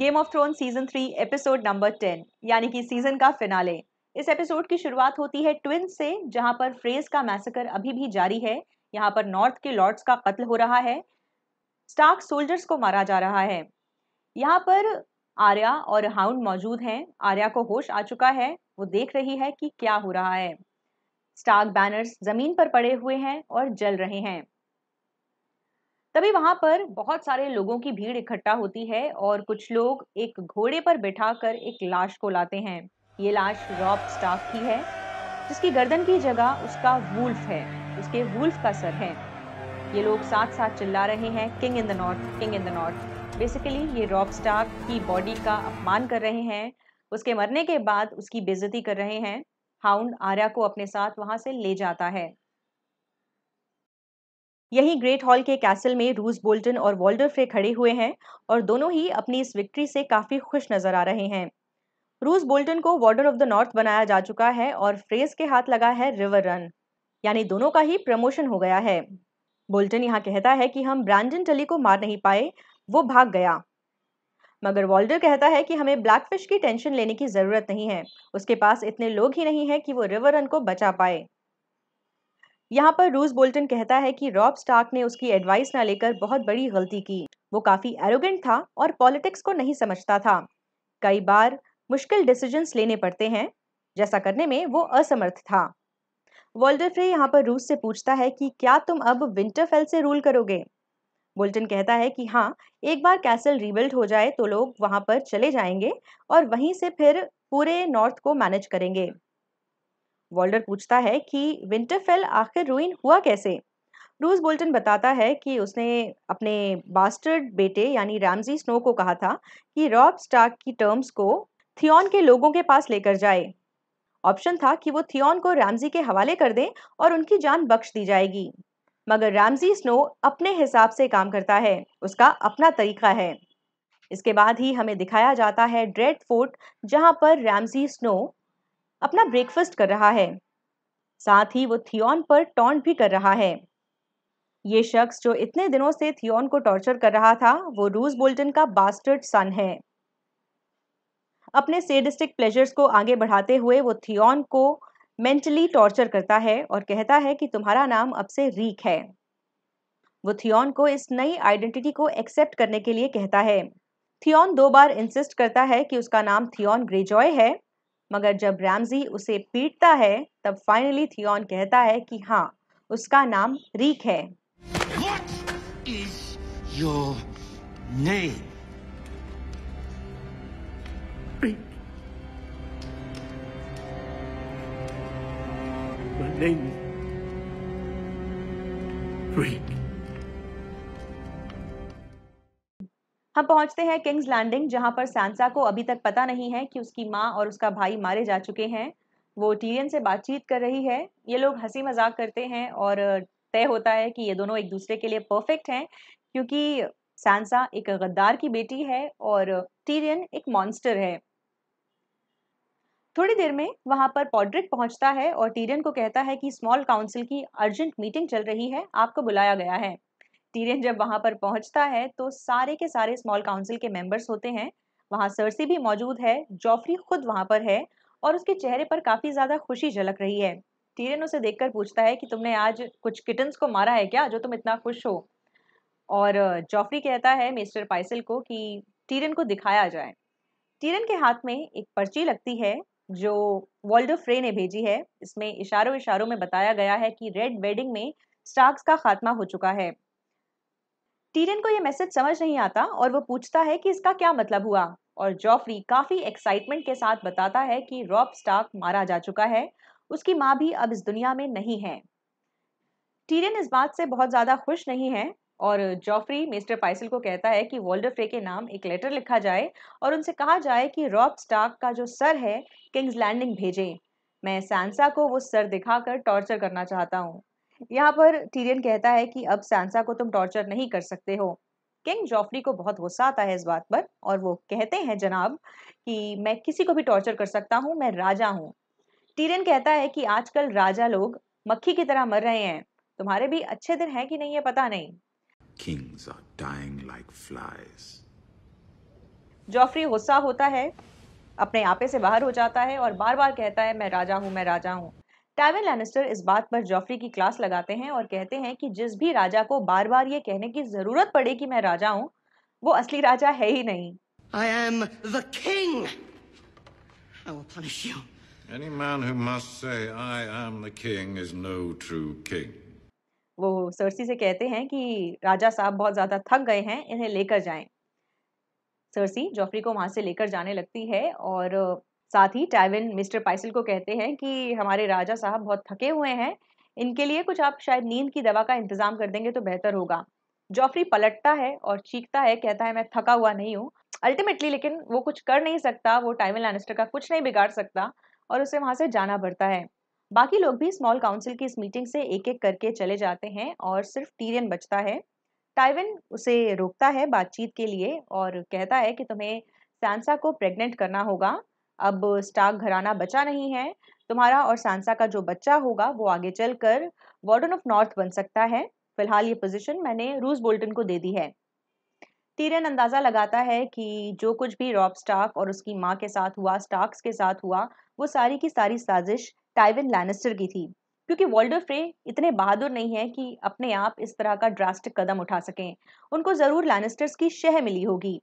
Game of Throne season three episode number ten यानी कि season का फिनाले इस एपिसोड की शुरुआत होती है ट्विन से, जहाँ पर फ्रेज का मैसेकर अभी भी जारी है. यहाँ पर नॉर्थ के लॉर्ड्स का कत्ल हो रहा है. स्टार्क सोल्जर्स को मारा जा रहा है. यहाँ पर आर्या और हाउंड मौजूद हैं. आर्या को होश आ चुका है. वो देख रही है कि क्या हो रहा है. स्टार्क बैनर्स ज़मीन पर पड़े हुए हैं और जल रहे हैं. तभी वहाँ पर बहुत सारे लोगों की भीड़ इकट्ठा होती है और कुछ लोग एक घोड़े पर बैठाकर एक लाश को लाते हैं। ये लाश रॉब स्टाफ की है, जिसकी गर्दन की जगह उसका वुल्फ है, उसके वुल्फ का सर है। ये लोग साथ साथ चिल्ला रहे हैं, king in the north, king in the north. Basically ये रॉब स्टाफ की बॉडी का अपमान कर रहे हैं। उसके मरने के बाद उसकी बेजती कर रहे हैं। हाउंड आर्या को अपने साथ वहाँ से ले जाता है। यही ग्रेट हॉल के कैसल में रूस बोल्टन और वॉल्डर फ्रे खड़े हुए हैं और दोनों ही अपनी इस विक्ट्री से काफ़ी खुश नज़र आ रहे हैं। रूस बोल्टन को वॉर्डर ऑफ़ द नॉर्थ बनाया जा चुका है और फ्रेज के हाथ लगा है रिवर रन यानी दोनों का ही प्रमोशन हो गया है। बोल्टन यहाँ कहता है कि हम ब्रांडन टली को मार नहीं पाए, वो भाग गया। मगर वॉल्डर कहता है कि हमें ब्लैकफिश की टेंशन लेने की ज़रूरत नहीं है, उसके पास इतने लोग ही नहीं है कि वो रिवर रन को बचा पाए। यहाँ पर रूस बोल्टन कहता है कि रॉब स्टार्क ने उसकी एडवाइस ना लेकर बहुत बड़ी गलती की। वो काफ़ी एरोगेंट था और पॉलिटिक्स को नहीं समझता था। कई बार मुश्किल डिसीजंस लेने पड़ते हैं, जैसा करने में वो असमर्थ था। वॉल्डर फ्रे यहाँ पर रूस से पूछता है कि क्या तुम अब विंटरफेल से रूल करोगे? बोल्टन कहता है कि हाँ एक बार कैसल रिबिल्ड हो जाए तो लोग वहाँ पर चले जाएँगे और वहीं से फिर पूरे नॉर्थ को मैनेज करेंगे। वॉल्डर पूछता है कि विंटरफेल आखिर रुइन हुआ कैसे? रूस बोल्टन बताता है कि उसने अपने बास्टर्ड बेटे, यानी रैमजी स्नो को कहा था कि रॉब स्टार्क की टर्म्स को थियोन के लोगों के पास लेकर जाए। ऑप्शन था कि वो थियोन को रैमजी के हवाले कर दे और उनकी जान बख्श दी जाएगी। मगर रैमजी स्नो अपने हिसाब से काम करता है, उसका अपना तरीका है। इसके बाद ही हमें दिखाया जाता है ड्रेड फोर्ट जहाँ पर रैमजी स्नो अपना ब्रेकफास्ट कर रहा है। साथ ही वो थियोन पर टॉन्ट भी कर रहा है। ये शख्स जो इतने दिनों से थियोन को टॉर्चर कर रहा था, वो रूस बोल्टन का बास्टर्ड सन है। अपने सेडिस्टिक प्लेजर्स को आगे बढ़ाते हुए वो थियोन को मेंटली टॉर्चर करता है और कहता है कि तुम्हारा नाम अब से रीक है। वो थियोन को इस नई आइडेंटिटी को एक्सेप्ट करने के लिए कहता है। थियोन दो बार इंसिस्ट करता है कि उसका नाम थियोन ग्रेजॉय है। मगर जब रैमजी उसे पीटता है तब फाइनली थियोन कहता है कि हाँ उसका नाम रीक है. My name. हम पहुँचते हैं किंग्स लैंडिंग, जहाँ पर सैंसा को अभी तक पता नहीं है कि उसकी माँ और उसका भाई मारे जा चुके हैं। वो टीरियन से बातचीत कर रही है। ये लोग हँसी मज़ाक करते हैं और तय होता है कि ये दोनों एक दूसरे के लिए परफेक्ट हैं, क्योंकि सैंसा एक गद्दार की बेटी है और टीरियन एक मॉन्स्टर है। थोड़ी देर में वहाँ पर पॉड्रिक पहुँचता है और टीरियन को कहता है कि स्मॉल काउंसिल की अर्जेंट मीटिंग चल रही है, आपको बुलाया गया है। टीरियन जब वहाँ पर पहुँचता है तो सारे के सारे स्मॉल काउंसिल के मेंबर्स होते हैं। वहाँ सरसी भी मौजूद है जॉफरी खुद वहाँ पर है और उसके चेहरे पर काफ़ी ज़्यादा खुशी झलक रही है। टीरियन उसे देखकर पूछता है कि तुमने आज कुछ किटन्स को मारा है क्या, जो तुम इतना खुश हो? और जॉफरी कहता है मिस्टर पाइसल को कि टीरन को दिखाया जाए। टीरन के हाथ में एक पर्ची लगती है, जो वॉल्डो फ्रे ने भेजी है। इसमें इशारों इशारों में बताया गया है कि रेड वेडिंग में स्टार्क्स का खात्मा हो चुका है। टीरियन को यह मैसेज समझ नहीं आता और वो पूछता है कि इसका क्या मतलब हुआ? और जॉफरी काफ़ी एक्साइटमेंट के साथ बताता है कि रॉब स्टार्क मारा जा चुका है। उसकी माँ भी अब इस दुनिया में नहीं है। टीरियन इस बात से बहुत ज़्यादा खुश नहीं है और जॉफरी मिस्टर पाइसल को कहता है कि वॉल्डर फ्रे के नाम एक लेटर लिखा जाए और उनसे कहा जाए कि रॉब स्टार्क का जो सर है किंग्स लैंडिंग भेजें। मैं सैंसा को वो सर दिखाकर टॉर्चर करना चाहता हूँ। यहाँ पर टीरियन कहता है कि अब सैंसा को तुम टॉर्चर नहीं कर सकते हो। किंग जॉफरी को बहुत गुस्सा आता है इस बात पर और वो कहते हैं जनाब कि मैं किसी को भी टॉर्चर कर सकता हूँ मैं राजा हूँ। टीरियन कहता है कि आजकल राजा लोग मक्खी की तरह मर रहे हैं। तुम्हारे भी अच्छे दिन है कि नहीं है पता नहीं। Kings are dying like flies. Joffrey गुस्सा होता है अपने आपे से बाहर हो जाता है और बार बार कहता है मैं राजा हूँ मैं राजा हूँ। टाइवन लैनिस्टर इस बात पर जॉफरी की क्लास लगाते हैं और कहते हैं कि जिस भी राजा को बार बार ये कहने की ज़रूरत पड़े कि मैं राजा हूँ वो असली राजा है ही नहीं I am the king. I will punish you. Any man who must say, I am the king, is no true king. वो सर्सी से कहते हैं कि राजा साहब बहुत ज़्यादा थक गए हैं इन्हें लेकर जाएँ सर्सी जॉफरी को वहाँ से लेकर जाने लगती है और साथ ही टाइविन मिस्टर पाइसल को कहते हैं कि हमारे राजा साहब बहुत थके हुए हैं। इनके लिए कुछ आप शायद नींद की दवा का इंतज़ाम कर देंगे तो बेहतर होगा। जॉफरी पलटता है और चीखता है, कहता है, मैं थका हुआ नहीं हूँ। अल्टीमेटली लेकिन वो कुछ कर नहीं सकता, वो टाइविन लैनिस्टर का कुछ नहीं बिगाड़ सकता और उसे वहाँ से जाना पड़ता है। बाकी लोग भी स्मॉल काउंसिल की इस मीटिंग से एक एक करके चले जाते हैं और सिर्फ़ टीरियन बचता है। टाइविन उसे रोकता है बातचीत के लिए और कहता है कि तुम्हें सैंसा को प्रेग्नेंट करना होगा। अब स्टाक घराना बचा नहीं है। तुम्हारा और सैंसा का जो बच्चा होगा, वो आगे चलकर वार्डन ऑफ़ नॉर्थ बन सकता है। फ़िलहाल ये पोजीशन मैंने रूस बोल्टन को दे दी है। टीरियन अंदाज़ा लगाता है कि जो कुछ भी रॉब स्टार्क और उसकी माँ के साथ हुआ स्टार्क्स के साथ हुआ, वो सारी की सारी साजिश टाइविन लैनिस्टर की थी। क्योंकि वॉल्डर फ्रे इतने बहादुर नहीं है कि अपने आप इस तरह का ड्रास्टिक कदम उठा सकें। उनको ज़रूर लैनिस्टर्स की शह मिली होगी।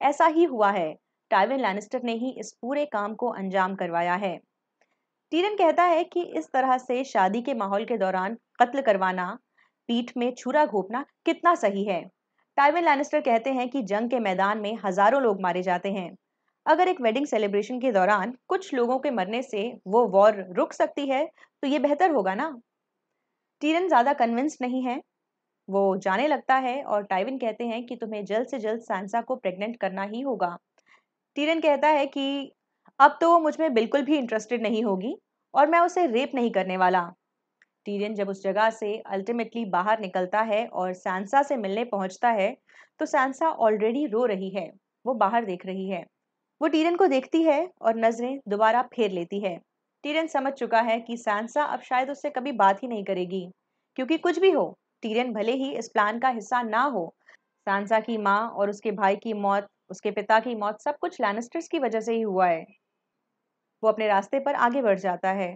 ऐसा ही हुआ है। टाइविन लैनिस्टर ने ही इस पूरे काम को अंजाम करवाया है। टीरन कहता है कि इस तरह से शादी के माहौल के दौरान कत्ल करवाना, पीठ में छुरा घोपना कितना सही है। टाइविन लैनिस्टर कहते हैं कि जंग के मैदान में हज़ारों लोग मारे जाते हैं। अगर एक वेडिंग सेलिब्रेशन के दौरान कुछ लोगों के मरने से वो वॉर रुक सकती है तो ये बेहतर होगा ना? टीरन ज़्यादा कन्विंस नहीं है। वो जाने लगता है और टाइविन कहते हैं कि तुम्हें जल्द से जल्द सैंसा को प्रेग्नेंट करना ही होगा। टीरन कहता है कि, अब तो वो मुझमें बिल्कुल भी इंटरेस्टेड नहीं होगी और मैं उसे रेप नहीं करने वाला। टीरियन जब उस जगह से अल्टीमेटली बाहर निकलता है और सैंसा से मिलने पहुँचता है तो सैंसा ऑलरेडी रो रही है, वो बाहर देख रही है। वो टीरन को देखती है और नज़रें दोबारा फेर लेती है। टीरन समझ चुका है कि सैंसा अब शायद उससे कभी बात ही नहीं करेगी, क्योंकि कुछ भी हो टीरन भले ही इस प्लान का हिस्सा ना हो सैंसा की माँ और उसके भाई की मौत उसके पिता की मौत सब कुछ लैनिस्टर्स की वजह से ही हुआ है। वो अपने रास्ते पर आगे बढ़ जाता है।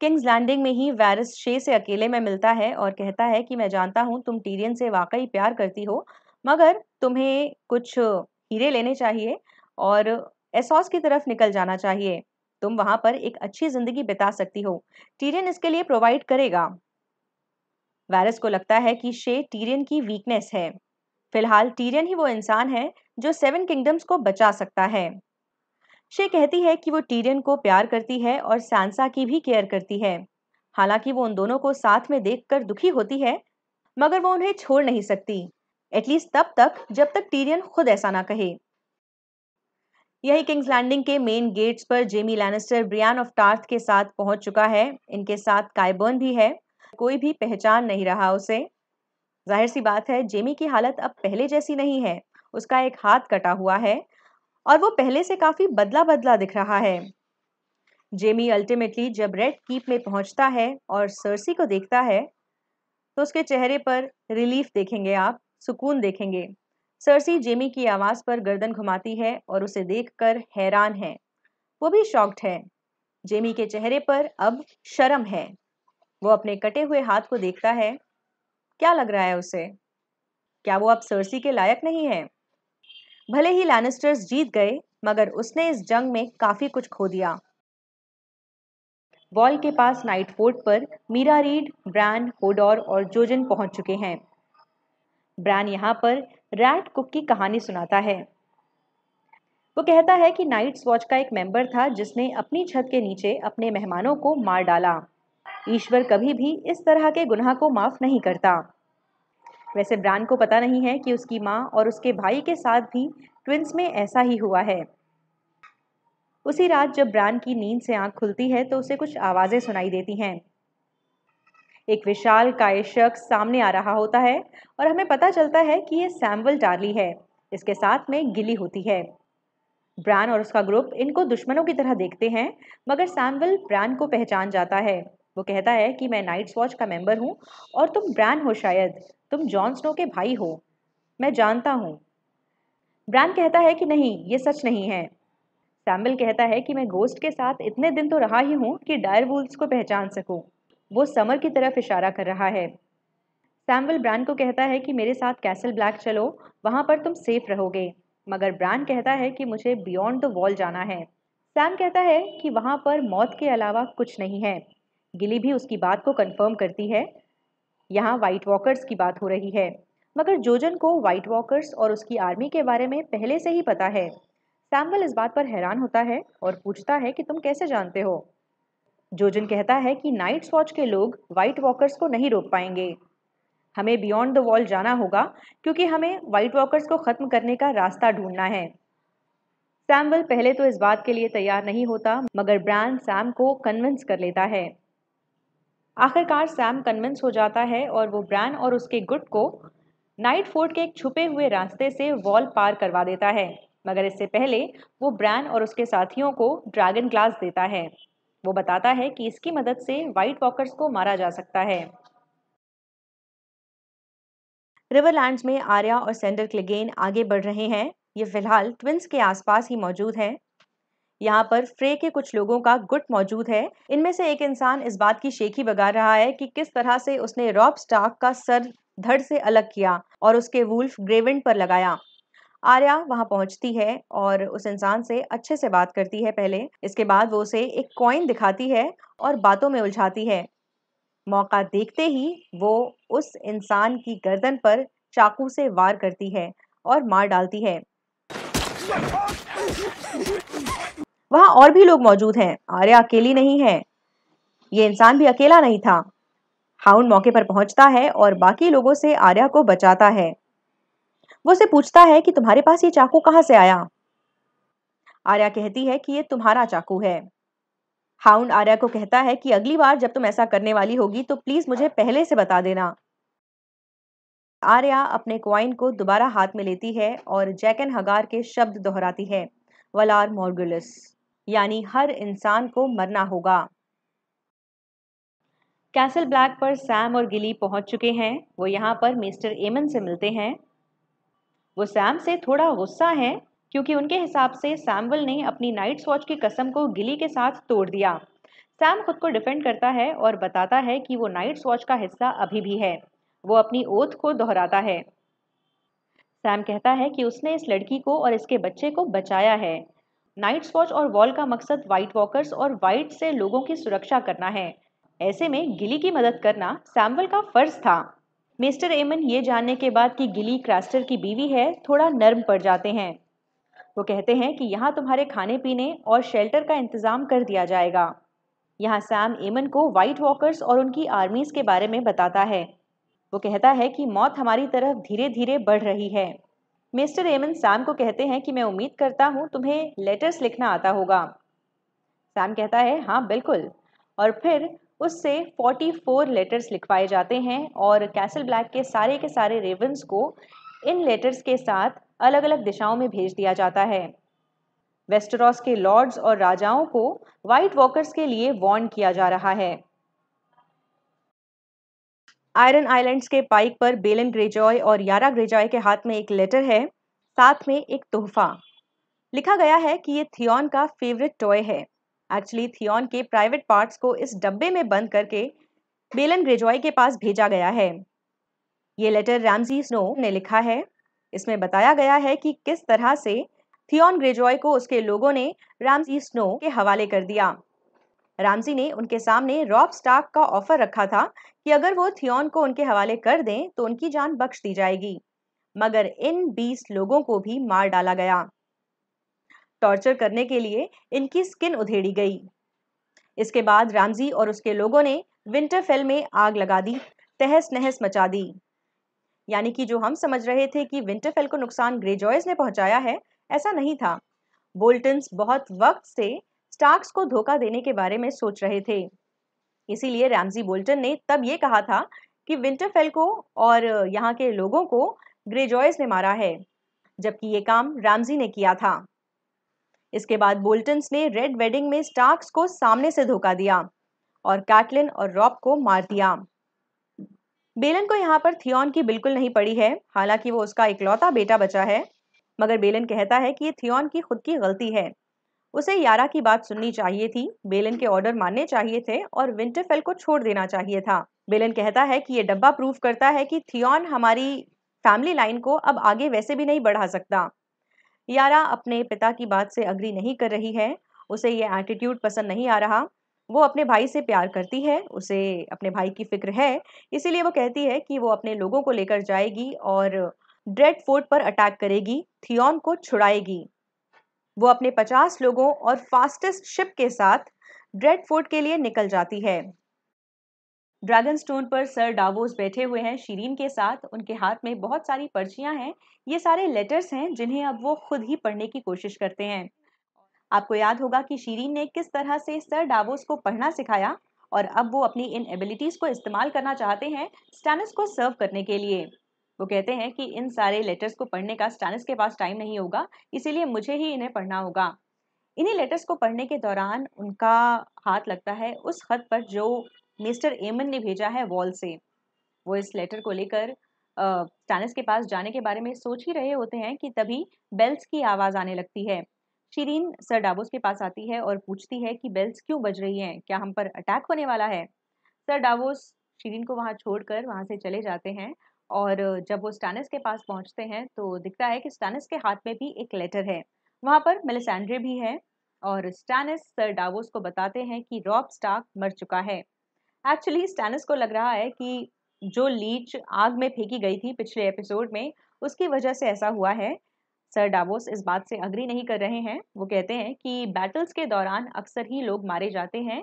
किंग्स लैंडिंग में ही वैरस शे से अकेले में मिलता है और कहता है कि मैं जानता हूँ तुम टीरियन से वाकई प्यार करती हो, मगर तुम्हें कुछ हीरे लेने चाहिए और एसॉस की तरफ़ निकल जाना चाहिए। तुम वहाँ पर एक अच्छी ज़िंदगी बिता सकती हो। टीरियन इसके लिए प्रोवाइड करेगा। वायरस को लगता है कि शे टीरियन की वीकनेस है। फ़िलहाल टीरियन ही वो इंसान है जो सेवन किंगडम्स को बचा सकता है। शे कहती है कि वो टीरियन को प्यार करती है और सैंसा की भी केयर करती है। हालाँकि वो उन दोनों को साथ में देखकर दुखी होती है, मगर वो उन्हें छोड़ नहीं सकती एटलीस्ट तब तक जब तक टीरियन खुद ऐसा ना कहे। यही किंग्स लैंडिंग के मेन गेट्स पर Jaime Lannister Brienne of Tarth के साथ पहुँच चुका है। इनके साथ कायबर्न भी है। कोई भी पहचान नहीं रहा उसे। ज़ाहिर सी बात है, जेमी की हालत अब पहले जैसी नहीं है। उसका एक हाथ कटा हुआ है और वो पहले से काफ़ी बदला बदला दिख रहा है। जेमी अल्टीमेटली जब रेड कीप में पहुँचता है और सर्सी को देखता है तो उसके चेहरे पर रिलीफ देखेंगे आप, सुकून देखेंगे। सरसी जेमी की आवाज़ पर गर्दन घुमाती है और उसे देखकर हैरान है। वो भी शॉक्ड है। जेमी के चेहरे पर अब शर्म है। वो अपने कटे हुए हाथ को देखता है क्या लग रहा है उसे? क्या वो अब सरसी के लायक नहीं है? भले ही लैनिस्टर्स जीत गए, मगर उसने इस जंग में काफ़ी कुछ खो दिया। वॉल के पास नाइट फोर्ट पर मीरा रीड ब्रांड होडोर और जोजन पहुँच चुके हैं। ब्रैन यहाँ पर रैट कुक की कहानी सुनाता है। वो कहता है कि नाइट्स वॉच का एक मेंबर था जिसने अपनी छत के नीचे अपने मेहमानों को मार डाला। ईश्वर कभी भी इस तरह के गुनाह को माफ़ नहीं करता। वैसे ब्रान को पता नहीं है कि उसकी माँ और उसके भाई के साथ भी ट्विंस में ऐसा ही हुआ है। उसी रात जब ब्रान की नींद से आँख खुलती है तो उसे कुछ आवाज़ें सुनाई देती हैं। एक विशाल काय शख्स सामने आ रहा होता है और हमें पता चलता है कि ये सैम्वल टार्ली है। इसके साथ में गिली होती है। ब्रान और उसका ग्रुप इनको दुश्मनों की तरह देखते हैं, मगर सैम्वल ब्रान को पहचान जाता है। वो कहता है कि मैं नाइट्स वॉच का मेंबर हूँ और तुम ब्रान हो शायद। तुम जॉन स्नो के भाई हो। मैं जानता हूँ। ब्रांड कहता है कि नहीं, ये सच नहीं है। सैम्बल कहता है कि मैं गोस्ट के साथ इतने दिन तो रहा ही हूँ कि डायर वुल्स को पहचान सकूँ। वो समर की तरफ़ इशारा कर रहा है। सैम्बल ब्रांड को कहता है कि मेरे साथ कैसल ब्लैक चलो, वहाँ पर तुम सेफ़ रहोगे। मगर ब्रांड कहता है कि मुझे बियॉन्ड द वॉल जाना है। सैम कहता है कि वहाँ पर मौत के अलावा कुछ नहीं है। गिली भी उसकी बात को कंफर्म करती है यहाँ वाइट वॉकर्स की बात हो रही है। मगर जोजन को वाइट वॉकर्स और उसकी आर्मी के बारे में पहले से ही पता है। सैम्बल इस बात पर हैरान होता है और पूछता है कि तुम कैसे जानते हो? जोजन कहता है कि नाइट वॉच के लोग वाइट वॉकर्स को नहीं रोक पाएँगे। हमें बियॉन्ड द वॉल जाना होगा क्योंकि हमें वाइट वॉकर्स को ख़त्म करने का रास्ता ढूंढना है। सैम्बल पहले तो इस बात के लिए तैयार नहीं होता, मगर ब्रांड सैम को कन्विंस कर लेता है। आखिरकार सैम कन्विंस हो जाता है और वो ब्रैन और उसके गुट को नाइट फोर्ट के एक छुपे हुए रास्ते से वॉल पार करवा देता है। मगर इससे पहले वो ब्रैन और उसके साथियों को ड्रैगन ग्लास देता है। वो बताता है कि इसकी मदद से वाइट वॉकर्स को मारा जा सकता है। रिवरलैंड्स में आर्या और सेंडर क्लिगेन आगे बढ़ रहे हैं। ये फ़िलहाल ट्विंस के आसपास ही मौजूद हैं। यहाँ पर फ्रे के कुछ लोगों का गुट मौजूद है। इनमें से एक इंसान इस बात की शेखी बगा रहा है कि किस तरह से उसने रॉब स्टार्क का सर धड़ से अलग किया और उसके वुल्फ ग्रेवेंड पर लगाया। आर्या वहाँ पहुँचती है और उस इंसान से अच्छे से बात करती है पहले। इसके बाद वो उसे एक कॉइन दिखाती है और बातों में उलझाती है। मौका देखते ही वो उस इंसान की गर्दन पर चाकू से वार करती है और मार डालती है। वहाँ और भी लोग मौजूद हैं। आर्या अकेली नहीं है। ये इंसान भी अकेला नहीं था। हाउंड मौके पर पहुँचता है और बाकी लोगों से आर्या को बचाता है। वो उसे पूछता है कि तुम्हारे पास ये चाकू कहाँ से आया? आर्या कहती है कि ये तुम्हारा चाकू है। हाउंड आर्या को कहता है कि अगली बार जब तुम ऐसा करने वाली होगी तो प्लीज़ मुझे पहले से बता देना। आर्या अपने क्वाइन को दोबारा हाथ में लेती है और जैकन हगार के शब्द दोहराती है। वलार मॉर्गुलस। यानी हर इंसान को मरना होगा। कैसल ब्लैक पर सैम और गिली पहुँच चुके हैं। वो यहाँ पर मिस्टर एमन से मिलते हैं। वो सैम से थोड़ा गुस्सा है, क्योंकि उनके हिसाब से सैमवल ने अपनी नाइट वॉच की कसम को गिली के साथ तोड़ दिया। सैम खुद को डिफेंड करता है और बताता है कि वो नाइट वॉच का हिस्सा अभी भी है। वो अपनी ओथ को दोहराता है। सैम कहता है कि उसने इस लड़की को और इसके बच्चे को बचाया है। नाइट वॉच और वॉल का मकसद वाइट वॉकर्स और वाइट से लोगों की सुरक्षा करना है। ऐसे में गिली की मदद करना सैम्बल का फ़र्ज़ था। मिस्टर एमन ये जानने के बाद कि गिली क्रास्टर की बीवी है, थोड़ा नर्म पड़ जाते हैं। वो कहते हैं कि यहाँ तुम्हारे खाने पीने और शेल्टर का इंतज़ाम कर दिया जाएगा। यहाँ सैम एमन को वाइट वॉकर्स और उनकी आर्मीज के बारे में बताता है। वो कहता है कि मौत हमारी तरफ़ धीरे धीरे बढ़ रही है। मिस्टर एमन सैम को कहते हैं कि मैं उम्मीद करता हूँ तुम्हें लेटर्स लिखना आता होगा। सैम कहता है हाँ बिल्कुल। और फिर उससे 44 लेटर्स लिखवाए जाते हैं और कैसल ब्लैक के सारे के सारे रेवन्स को इन लेटर्स के साथ अलग अलग दिशाओं में भेज दिया जाता है। वेस्टरॉस के लॉर्ड्स और राजाओं को वाइट वॉकर्स के लिए वॉर्न किया जा रहा है। आयरन आइलैंड्स के पाइक पर बेलन ग्रेजॉय और यारा ग्रेजॉय के हाथ में एक लेटर है, साथ में एक तोहफा। लिखा गया है कि ये थियोन का फेवरेट टॉय है। एक्चुअली थियोन के प्राइवेट पार्ट्स को इस डब्बे में बंद करके बेलन ग्रेजॉय के पास भेजा गया है। ये लेटर रैमजी स्नो ने लिखा है। इसमें बताया गया है कि किस तरह से थियोन ग्रेजॉय को उसके लोगों ने रैमजी स्नो के हवाले कर दिया। रामजी ने उनके सामने रॉब स्टार्क का ऑफ़र रखा था कि अगर वो थियोन को उनके हवाले कर दें तो उनकी जान बख्श दी जाएगी। मगर इन 20 लोगों को भी मार डाला गया। टॉर्चर करने के लिए इनकी स्किन उधेड़ी गई। इसके बाद रामजी और उसके लोगों ने विंटरफेल में आग लगा दी तहस नहस मचा दी। यानी कि जो हम समझ रहे थे कि विंटरफेल को नुकसान ग्रेजॉयस ने पहुँचाया है, ऐसा नहीं था। बोल्टन्स बहुत वक्त से स्टार्क्स को धोखा देने के बारे में सोच रहे थे। इसीलिए रैमजी बोल्टन ने तब ये कहा था कि विंटरफेल को और यहाँ के लोगों को ग्रेजॉयस ने मारा है, जबकि ये काम रैमजी ने किया था। इसके बाद बोल्टन्स ने रेड वेडिंग में स्टार्क्स को सामने से धोखा दिया और कैटलिन और रॉब को मार दिया। बेलन को यहाँ पर थियोन की बिल्कुल नहीं पड़ी है, हालाँकि वो उसका इकलौता बेटा बचा है, मगर बेलन कहता है कि ये थियोन की खुद की गलती है। उसे यारा की बात सुननी चाहिए थी। बेलन के ऑर्डर मानने चाहिए थे और विंटरफेल को छोड़ देना चाहिए था। बेलन कहता है कि ये डब्बा प्रूव करता है कि थियोन हमारी फैमिली लाइन को अब आगे वैसे भी नहीं बढ़ा सकता। यारा अपने पिता की बात से अग्री नहीं कर रही है। उसे ये एटीट्यूड पसंद नहीं आ रहा। वो अपने भाई से प्यार करती है। उसे अपने भाई की फ़िक्र है। इसीलिए वो कहती है कि वो अपने लोगों को लेकर जाएगी और ड्रेड फोर्ट पर अटैक करेगी। थियोन को छुड़ाएगी। वो अपने पचास लोगों और फास्टेस्ट शिप के साथ ड्रेड फोर्ट के लिए निकल जाती है। ड्रैगन स्टोन पर सर डावोस बैठे हुए हैं शीरीन के साथ। उनके हाथ में बहुत सारी पर्चियाँ हैं। ये सारे लेटर्स हैं जिन्हें अब वो खुद ही पढ़ने की कोशिश करते हैं। आपको याद होगा कि शीरीन ने किस तरह से सर डावोस को पढ़ना सिखाया और अब वो अपनी इन एबिलिटीज़ को इस्तेमाल करना चाहते हैं स्टैनस को सर्व करने के लिए। वो कहते हैं कि इन सारे लेटर्स को पढ़ने का स्टैनस के पास टाइम नहीं होगा, इसीलिए मुझे ही इन्हें पढ़ना होगा। इन्हीं लेटर्स को पढ़ने के दौरान उनका हाथ लगता है उस खत पर जो मिस्टर एमन ने भेजा है वॉल से। वो इस लेटर को लेकर स्टैनस के पास जाने के बारे में सोच ही रहे होते हैं कि तभी बेल्स की आवाज़ आने लगती है। शीरीन सर डाबोस के पास आती है और पूछती है कि बेल्स क्यों बज रही हैं? क्या हम पर अटैक होने वाला है? सर डाबोस शीरीन को वहाँ छोड़कर वहाँ से चले जाते हैं और जब वो स्टैनस के पास पहुँचते हैं तो दिखता है कि स्टैनस के हाथ में भी एक लेटर है। वहाँ पर मेलेसैंड्रे भी है और स्टैनस सर डावोस को बताते हैं कि रॉब स्टार्क मर चुका है। एक्चुअली स्टैनस को लग रहा है कि जो लीच आग में फेंकी गई थी पिछले एपिसोड में, उसकी वजह से ऐसा हुआ है। सर डावोस इस बात से अग्री नहीं कर रहे हैं। वो कहते हैं कि बैटल्स के दौरान अक्सर ही लोग मारे जाते हैं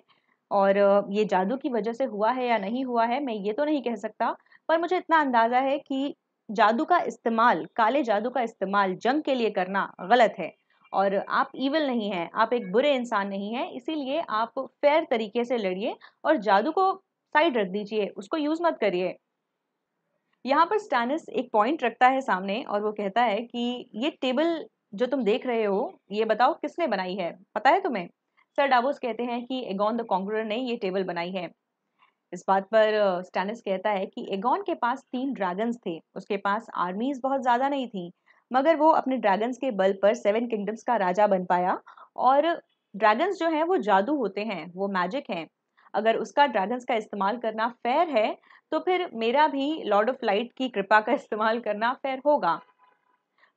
और ये जादू की वजह से हुआ है या नहीं हुआ है, मैं ये तो नहीं कह सकता पर मुझे इतना अंदाज़ा है कि जादू का इस्तेमाल, काले जादू का इस्तेमाल जंग के लिए करना गलत है। और आप ईवल नहीं हैं, आप एक बुरे इंसान नहीं हैं, इसीलिए आप फेयर तरीके से लड़िए और जादू को साइड रख दीजिए, उसको यूज़ मत करिए। यहाँ पर स्टैनिस एक पॉइंट रखता है सामने और वो कहता है कि ये टेबल जो तुम देख रहे हो, ये बताओ किसने बनाई है? पता है तुम्हें? सर डाबोस कहते हैं कि एगॉन द कॉन्ग्रर ने ये टेबल बनाई है। इस बात पर स्टैनिस कहता है कि एगॉन के पास तीन ड्रैगन्स थे, उसके पास आर्मीज बहुत ज़्यादा नहीं थी, मगर वो अपने ड्रैगन्स के बल पर सेवन किंगडम्स का राजा बन पाया और ड्रैगन्स जो हैं वो जादू होते हैं, वो मैजिक हैं। अगर उसका ड्रैगन्स का इस्तेमाल करना फेयर है तो फिर मेरा भी लॉर्ड ऑफ़ लाइट की कृपा का इस्तेमाल करना फेयर होगा।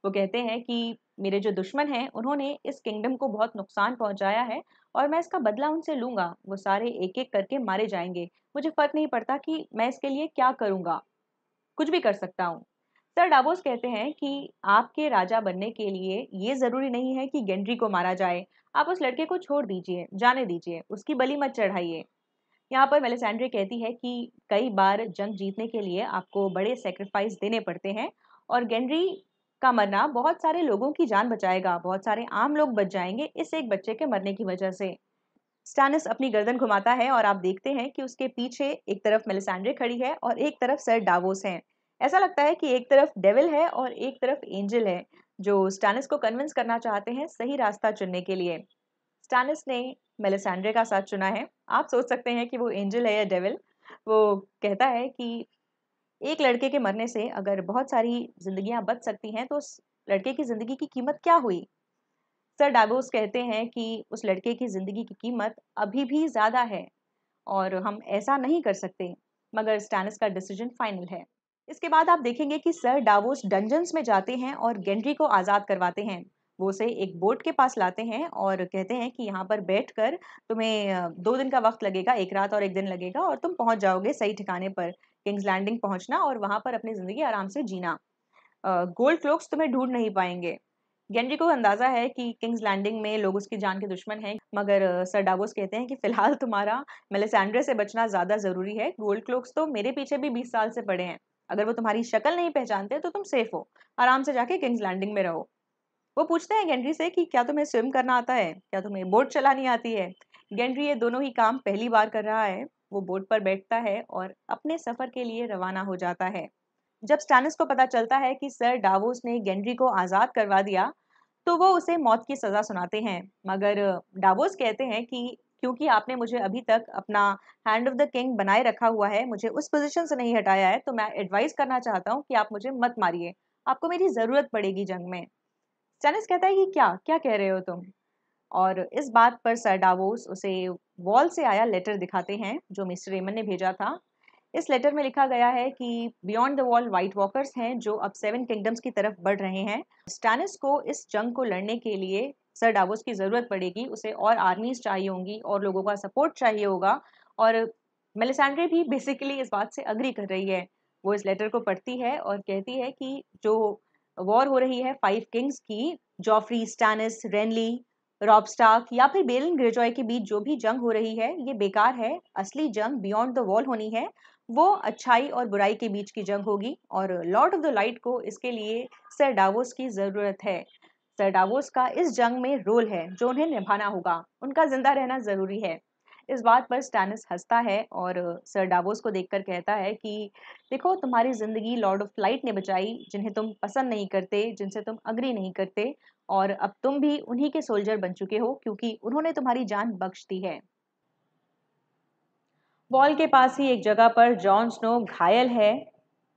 वो कहते हैं कि मेरे जो दुश्मन हैं, उन्होंने इस किंगडम को बहुत नुकसान पहुँचाया है और मैं इसका बदला उनसे लूँगा। वो सारे एक एक करके मारे जाएँगे। मुझे फ़र्क नहीं पड़ता कि मैं इसके लिए क्या करूँगा। कुछ भी कर सकता हूँ। सर डाबोस कहते हैं कि आपके राजा बनने के लिए ये ज़रूरी नहीं है कि गेंड्री को मारा जाए। आप उस लड़के को छोड़ दीजिए, जाने दीजिए, उसकी बलि मत चढ़ाइए। यहाँ पर मेलेसेंड्री कहती है कि कई बार जंग जीतने के लिए आपको बड़े सेक्रीफाइस देने पड़ते हैं और गेंड्री का मरना बहुत सारे लोगों की जान बचाएगा, बहुत सारे आम लोग बच जाएँगे इस एक बच्चे के मरने की वजह से। स्टैनिस अपनी गर्दन घुमाता है और आप देखते हैं कि उसके पीछे एक तरफ़ मेलिसैंड्रे खड़ी है और एक तरफ़ सर डावोस हैं। ऐसा लगता है कि एक तरफ़ डेविल है और एक तरफ़ एंजल है, जो स्टैनिस को कन्विंस करना चाहते हैं सही रास्ता चुनने के लिए। स्टैनिस ने मेलिसैंड्रे का साथ चुना है। आप सोच सकते हैं कि वो एंजल है या डेविल। वो कहता है कि एक लड़के के मरने से अगर बहुत सारी जिंदगियाँ बच सकती हैं तो उस लड़के की ज़िंदगी की कीमत क्या हुई? सर डाबोस कहते हैं कि उस लड़के की ज़िंदगी की कीमत अभी भी ज़्यादा है और हम ऐसा नहीं कर सकते, मगर स्टैनिस का डिसीज़न फाइनल है। इसके बाद आप देखेंगे कि सर डावोस डंजन्स में जाते हैं और गेंड्री को आज़ाद करवाते हैं। वो उसे एक बोट के पास लाते हैं और कहते हैं कि यहाँ पर बैठकर तुम्हें दो दिन का वक्त लगेगा, एक रात और एक दिन लगेगा और तुम पहुँच जाओगे सही ठिकाने पर। किंग्स लैंडिंग पहुँचना और वहाँ पर अपनी ज़िंदगी आराम से जीना। गोल्ड क्लोक्स तुम्हें ढूंढ नहीं पाएँगे। गेंड्री को अंदाज़ा है कि किंग्स लैंडिंग में लोग उसकी जान के दुश्मन हैं, मगर सर डावोस कहते हैं कि फ़िलहाल तुम्हारा मेलेसेंड्रे से बचना ज़्यादा ज़रूरी है। गोल्ड क्लोक्स तो मेरे पीछे भी बीस साल से पड़े हैं। अगर वो तुम्हारी शक्ल नहीं पहचानते तो तुम सेफ़ हो। आराम से जाके किंग्स लैंडिंग में रहो। वो पूछते हैं गेंड्री से कि क्या तुम्हें स्विम करना आता है? क्या तुम्हें बोट चलानी आती है? गेंड्री ये दोनों ही काम पहली बार कर रहा है। वो बोट पर बैठता है और अपने सफ़र के लिए रवाना हो जाता है। जब स्टैनिस को पता चलता है कि सर डावोस ने गेंड्री को आज़ाद करवा दिया तो वो उसे मौत की सज़ा सुनाते हैं। मगर डावोस कहते हैं कि क्योंकि आपने मुझे अभी तक अपना हैंड ऑफ़ द किंग बनाए रखा हुआ है, मुझे उस पोजीशन से नहीं हटाया है तो मैं एडवाइस करना चाहता हूँ कि आप मुझे मत मारिए। आपको मेरी ज़रूरत पड़ेगी जंग में। स्टैनिस कहता है कि क्या? क्या कह रहे हो तुम? और इस बात पर सर डावोस उसे वॉल से आया लेटर दिखाते हैं, जो मिस्टर रेमन ने भेजा था। इस लेटर में लिखा गया है कि beyond the wall White Walkers हैं, जो अब सेवन किंगडम्स की तरफ़ बढ़ रहे हैं। स्टैनिस को इस जंग को लड़ने के लिए सर डावोस की ज़रूरत पड़ेगी, उसे और आर्मीज चाहिए होंगी और लोगों का सपोर्ट चाहिए होगा। और मेलिसैंड्रे भी बेसिकली इस बात से अग्री कर रही है। वो इस लेटर को पढ़ती है और कहती है कि जो वॉर हो रही है फाइव किंग्स की, Joffrey, Stannis, Renly Robb Stark या फिर बेलन ग्रेजॉय के बीच जो भी जंग हो रही है, ये बेकार है। असली जंग बियॉन्ड द वॉल होनी है। वो अच्छाई और बुराई के बीच की जंग होगी और लॉर्ड ऑफ़ द लाइट को इसके लिए सर डावोस की ज़रूरत है। सर डावोस का इस जंग में रोल है, जो उन्हें निभाना होगा। उनका ज़िंदा रहना ज़रूरी है। इस बात पर स्टैनिस हंसता है और सर डावोस को देखकर कहता है कि, देखो, तुम्हारी ज़िंदगी लॉर्ड ऑफ़ लाइट ने बचाई, जिन्हें तुम पसंद नहीं करते, जिनसे तुम अग्री नहीं करते, और अब तुम भी उन्हीं के सोल्जर बन चुके हो, क्योंकि उन्होंने तुम्हारी जान बख्श दी है। वॉल के पास ही एक जगह पर जॉन स्नो घायल है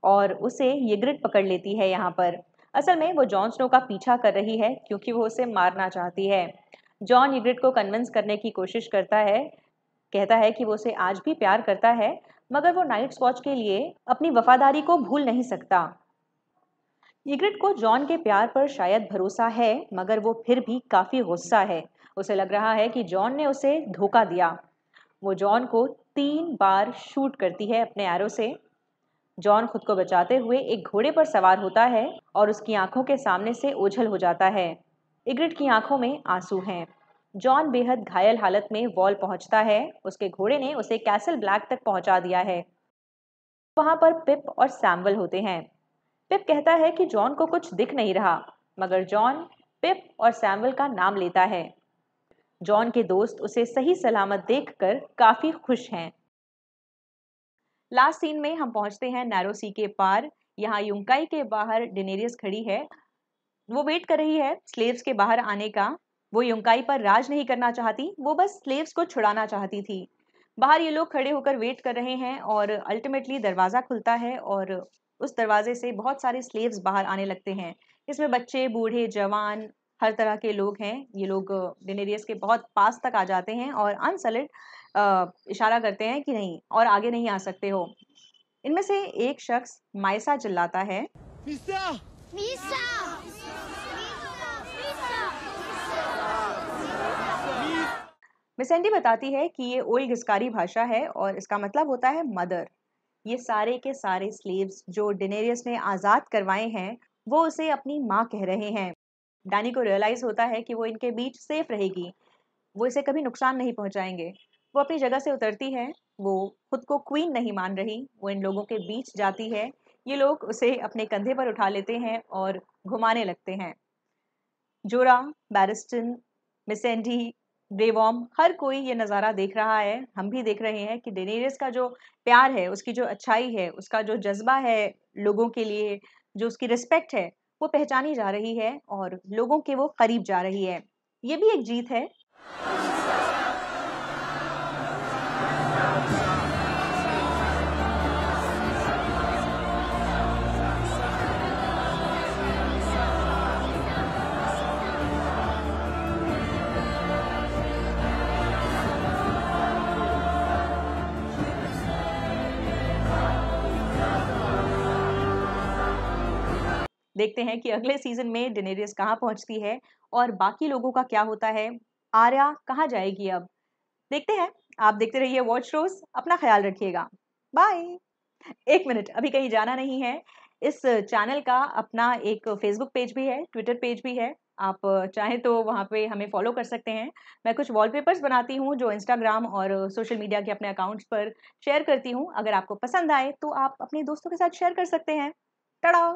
और उसे यग्रिड पकड़ लेती है यहाँ पर। असल में वो जॉन स्नो का पीछा कर रही है, क्योंकि वो उसे मारना चाहती है। जॉन यग्रिड को कन्विंस करने की कोशिश करता है कहता है कि वो उसे आज भी प्यार करता है, मगर वो नाइट वॉच के लिए अपनी वफादारी को भूल नहीं सकता। ईग्रिड को जॉन के प्यार पर शायद भरोसा है, मगर वो फिर भी काफ़ी गुस्सा है। उसे लग रहा है कि जॉन ने उसे धोखा दिया। वो जॉन को तीन बार शूट करती है अपने एरो से। जॉन खुद को बचाते हुए एक घोड़े पर सवार होता है और उसकी आँखों के सामने से ओझल हो जाता है। इग्रिड की आँखों में आँसू हैं। जॉन बेहद घायल हालत में वॉल पहुँचता है। उसके घोड़े ने उसे कैसल ब्लैक तक पहुँचा दिया है। वहाँ पर पिप और सैम्वल होते हैं। पिप कहता है कि जॉन को कुछ दिख नहीं रहा, मगर जॉन पिप और सैम्वल का नाम लेता है। जॉन के दोस्त उसे सही सलामत देखकर काफ़ी खुश हैं। लास्ट सीन में हम पहुँचते हैं नैरोसी के पार। यहाँ युंकाई के बाहर डिनेरियस खड़ी है। वो वेट कर रही है स्लेव्स के बाहर आने का। वो युंकाई पर राज नहीं करना चाहती वो बस स्लेव्स को छुड़ाना चाहती थी। बाहर ये लोग खड़े होकर वेट कर रहे हैं और अल्टीमेटली दरवाज़ा खुलता है और उस दरवाजे से बहुत सारे स्लेव्स बाहर आने लगते हैं। इसमें बच्चे बूढ़े जवान हर तरह के लोग हैं। ये लोग डिनेरियस के बहुत पास तक आ जाते हैं और अनसलिड इशारा करते हैं कि नहीं और आगे नहीं आ सकते हो। इनमें से एक शख्स मायसा चिल्लाता है। मिसा! मिसा! मिसेंडी बताती है कि ये ओल्ड घिस्कारी भाषा है और इसका मतलब होता है मदर। ये सारे के सारे स्लेव्स जो डिनेरियस ने आज़ाद करवाए हैं, वो उसे अपनी माँ कह रहे हैं। डैनी को रियलाइज़ होता है कि वो इनके बीच सेफ़ रहेगी। वो इसे कभी नुकसान नहीं पहुँचाएँगे। वो अपनी जगह से उतरती है। वो खुद को क्वीन नहीं मान रही। वो इन लोगों के बीच जाती है। ये लोग उसे अपने कंधे पर उठा लेते हैं और घुमाने लगते हैं। जोरा, बैरिस्टन मिसेंडी ब्रेवॉम हर कोई ये नज़ारा देख रहा है। हम भी देख रहे हैं कि डेनेरियस का जो प्यार है, उसकी जो अच्छाई है, उसका जो जज्बा है लोगों के लिए, जो उसकी रिस्पेक्ट है, वो पहचानी जा रही है और लोगों के वो करीब जा रही है। ये भी एक जीत है। देखते हैं कि अगले सीज़न में डिनेरियस कहाँ पहुँचती है और बाकी लोगों का क्या होता है। आर्या कहाँ जाएगी अब? देखते हैं। आप देखते रहिए वॉच रोज अपना ख्याल रखिएगा। बाय एक मिनट। अभी कहीं जाना नहीं है। इस चैनल का अपना एक फेसबुक पेज भी है ट्विटर पेज भी है। आप चाहें तो वहाँ पे हमें फॉलो कर सकते हैं। मैं कुछ वॉलपेपर्स बनाती हूँ जो इंस्टाग्राम और सोशल मीडिया के अपने अकाउंट्स पर शेयर करती हूँ। अगर आपको पसंद आए तो आप अपने दोस्तों के साथ शेयर कर सकते हैं। टड़ा